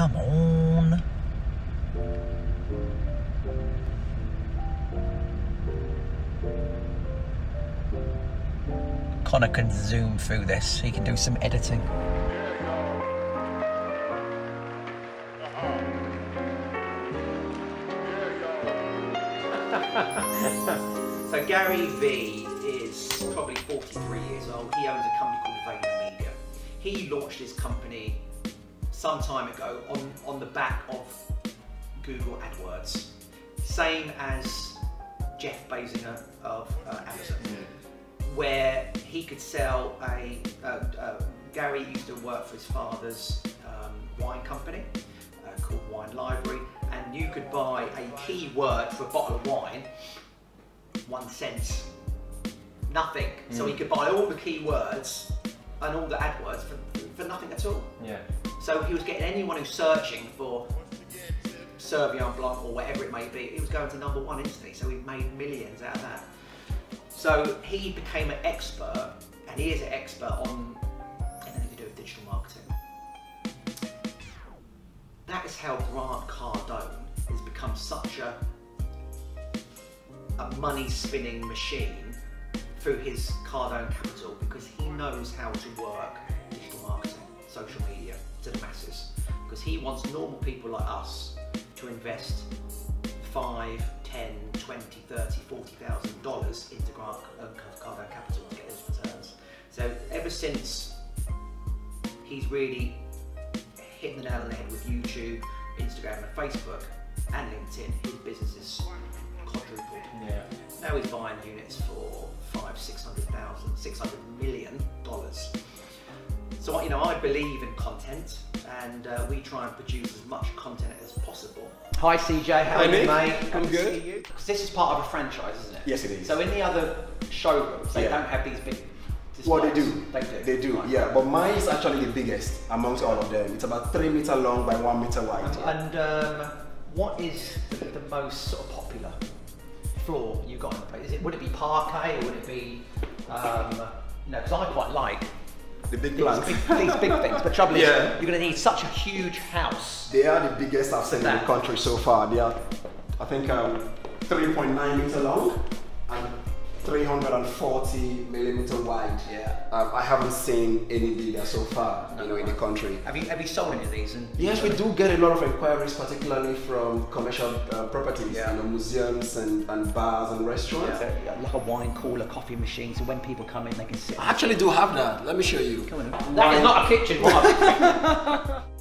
Come on. Connor can zoom through this. He can do some editing. So Gary Vee is probably 43 years old. He owns a company called Vayner Media. He launched his company some time ago on, on the back of Google AdWords. Same as Jeff Bezos of uh, Amazon, where he could sell a, uh, uh, Gary used to work for his father's um, wine company uh, called Wine Library, and you could buy a keyword for a bottle of wine one cent, nothing. So he could buy all the keywords and all the AdWords for, for nothing at all. Yeah. So he was getting anyone who's searching for Sauvignon Blanc or whatever it may be, he was going to number one instantly. So he made millions out of that. So he became an expert, and he is an expert on anything to do with digital marketing. That is how Grant Cardone has become such a a money spinning machine through his Cardone capital because he knows how to work digital marketing, social media he wants normal people like us to invest 5, 10, 20, 30, 40,000 dollars into Grant uh, Cardone capital to get those returns. So ever since he's really hit the nail on the head with YouTube, Instagram and Facebook and LinkedIn, his business is quadrupled. Yeah. Now he's buying units for five, six hundred thousand, six hundred million dollars. So you know, I believe in content, and uh, we try and produce as much content as possible. Hi CJ, how Hi, are you, mate? I'm good. see you. 'Cause this is part of a franchise, isn't it? Yes, it is. So in the other showrooms, they Yeah. don't have these big. Displays. What they do, They do. They do, Right. yeah. But mine is actually the biggest amongst all of them. It's about three meter long by one meter wide. And um, what is the, the most sort of popular floor you got in the place? Is it, would it be parquet or would it be, um, know, because I quite like The big these plants. big, these big things. But trouble is, you're going to need such a huge house. They are the biggest I've seen in the country so far. They are, I think, um, 3.9 meter long and 340 millimeter wide. Yeah. Um, I haven't seen any bigger so far, you know, in the country. Have you have you sold any of these? And Yes, we do get a lot of inquiries, particularly from commercial uh, properties, Yeah. you know, museums and, and bars and restaurants. So, yeah, like a wine cooler, coffee machine, so when people come in, they can sit. I actually do have that. Let me show you. Come on. That is not a kitchen. What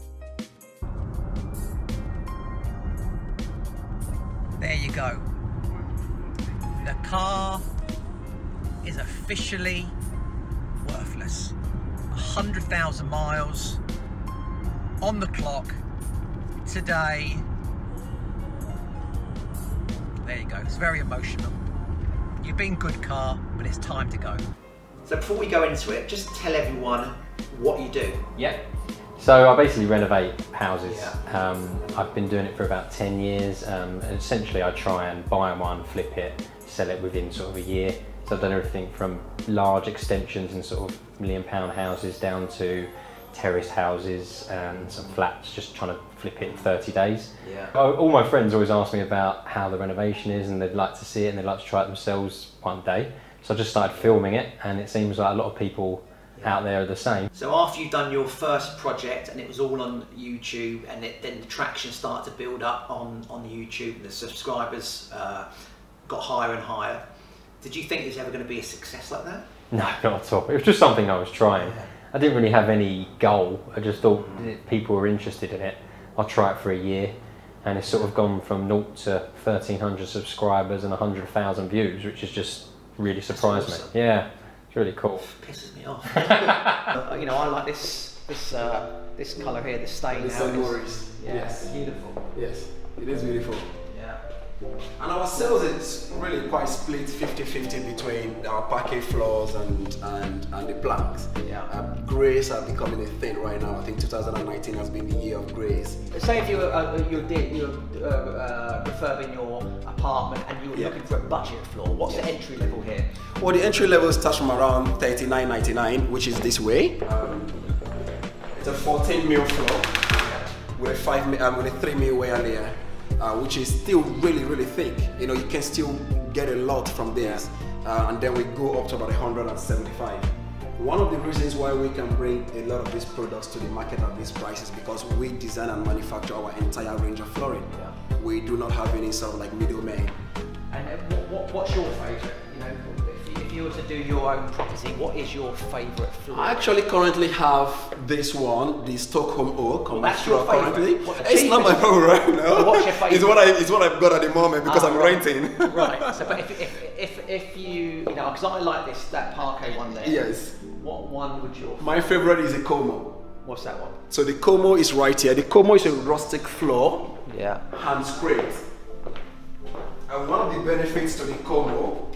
officially worthless. 100,000 miles on the clock today. There you go. It's very emotional. You've been good car, but it's time to go. so before we go into it, just tell everyone what you do. Yeah. So I basically renovate houses. Yeah. Um, I've been doing it for about 10 years. Um, and essentially, I try and buy one, flip it, sell it within sort of a year. So I've done everything from large extensions and sort of million pound houses down to terrace houses and some flats, just trying to flip it in 30 days. Yeah. Oh, All my friends always ask me about how the renovation is and they'd like to see it and they'd like to try it themselves one day. So I just started filming it and it seems like a lot of people out there are the same. So after you've done your first project and it was all on YouTube, and it, then the traction started to build up on on YouTube, and the subscribers uh, got higher and higher. Did you think it was ever going to be a success like that? No, not at all. It was just something I was trying. I didn't really have any goal. I just thought that people were interested in it. I'll try it for a year, and it's sort of gone from naught to thirteen hundred subscribers and hundred thousand views, which has just really surprised awesome. me. Yeah, it's really cool. Pisses me off. Uh, you know, I like this this uh, this colour here, the stain. The how it is. Samoris. Yes. beautiful. Yes, it is beautiful. And our sales is really quite split 50-50 between our parquet floors and, and, and the planks. Yeah. Um, greys are becoming a thing right now. I think 2019 has been the year of greys. Say if you were uh, you did you were uh, uh, refurbing your apartment and you were Yeah. looking for a budget floor. What's the entry level here? Well, the entry level starts from around 39.99, which is this way. Um, it's a 14 mil floor. with a five um, with a three mil wear layer, uh, which is still really really thick. You know, you can still get a lot from there. uh, and then we go up to about 175. One of the reasons why we can bring a lot of these products to the market at this price is because we design and manufacture our entire range of flooring. Yeah. We do not have any sort of like middlemen. And uh, what, what, what's your favourite? You if you, were to do your own property, what is your favourite floor? I actually currently have this one, the Stockholm Oak on my that's your floor favourite? currently. What, It's not my cheapest? favorite right now. What's your favourite? It's what I it's what I've got at the moment because Ah, I'm right. renting. right. So, but if, if, if, if you, you know, because I like this that parquet one there. yes. What one would your? My favorite is the Como. What's that one? So the Como is right here. The Como is a rustic floor, Yeah. hand scraped. And one of the benefits to the Como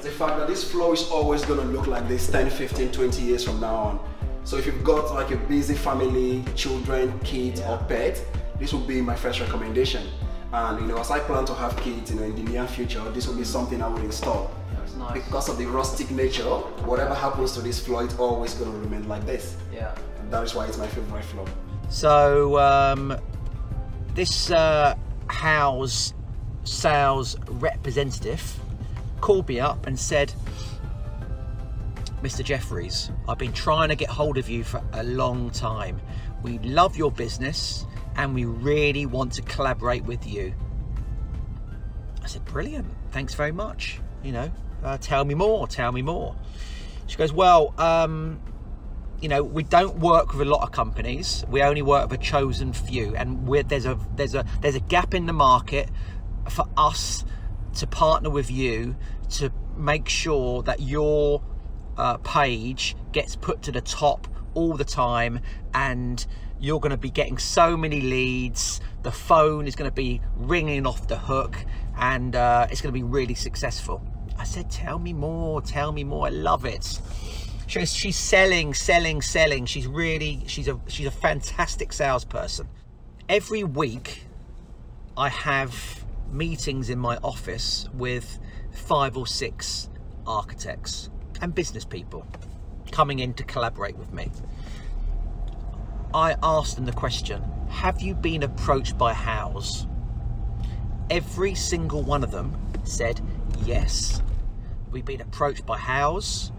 is the fact that this floor is always going to look like this 10, 15, 20 years from now on. So if you've got like a busy family, children, kids, or pet, this would be my first recommendation. And you know, as I plan to have kids, you know, in the near future, this will be something I would install. That's nice. Because of the rustic nature, whatever happens to this floor, it's always going to remain like this. Yeah. And that is why it's my favorite floor. So um, this uh, Houzz sales representative called me up and said, Mr. Jeffries, I've been trying to get hold of you for a long time. We love your business and we really want to collaborate with you. I said, brilliant. Thanks very much. You know, uh, tell me more. Tell me more. She goes, well, um, you know, we don't work with a lot of companies. We only work with a chosen few, and there's a there's a there's a gap in the market for us to partner with you to make sure that your uh, page gets put to the top all the time, and you're going to be getting so many leads. The phone is going to be ringing off the hook, and uh, it's going to be really successful. I said, "Tell me more. Tell me more. I love it." She's, she's selling, selling, selling. She's really, she's a, she's a fantastic salesperson. Every week, I have meetings in my office with five or six architects and business people coming in to collaborate with me. I asked them the question, have you been approached by Houzz? Every single one of them said, yes. We've been approached by Houzz.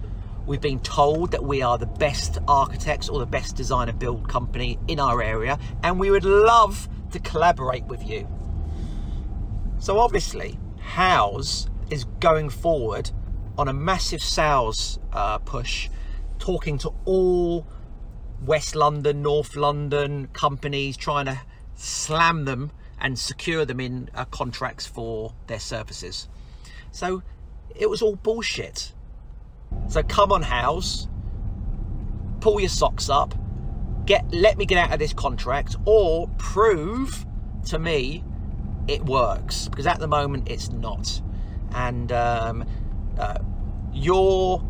We've been told that we are the best architects or the best designer build company in our area, and we would love to collaborate with you. So obviously, Houzz is going forward on a massive sales uh, push, talking to all West London, North London companies, trying to slam them and secure them in uh, contracts for their services. So it was all bullshit. So come on, Houzz, pull your socks up, get let me get out of this contract, or prove to me it works because at the moment it's not. And um, uh, your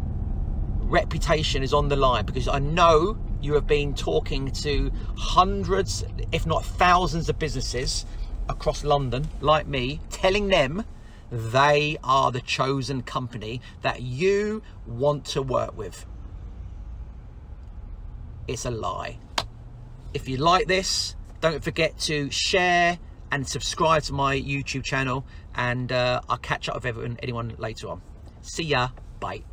reputation is on the line because I know you have been talking to hundreds, if not thousands, of businesses across London, like me, telling them they are the chosen company that you want to work with. It's a lie. If you like this, don't forget to share and subscribe to my YouTube channel, and uh, I'll catch up with everyone, anyone later on. See ya. Bye.